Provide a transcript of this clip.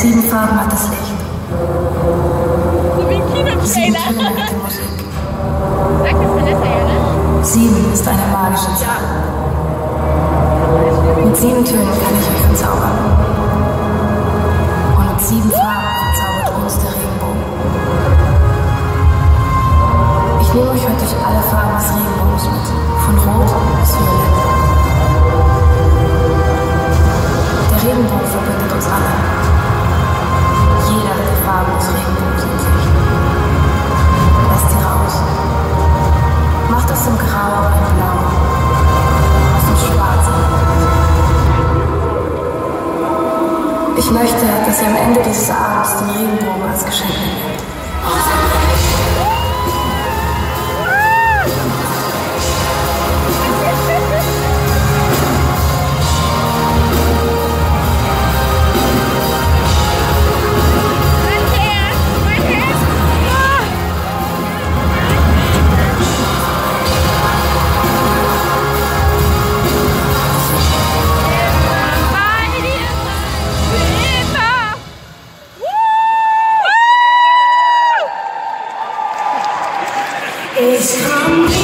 sieben Farben hat das Licht. So wie ein Kinotrailer. Musik. Danke, Vanessa, ja, ne? Sieben ist eine magische Zahl. Mit sieben Tönen kann ich euch verzaubern. Und mit sieben Farben verzaubert uns der Regenbogen. Ich nehme euch heute durch alle Farben des Regenbogens mit. Von Rot bis Violett. Der Regenbogen verbindet uns alle. Ich möchte, dass ihr am Ende dieses Abends den Regenbogen als Geschenk mitnehmt. It's coming.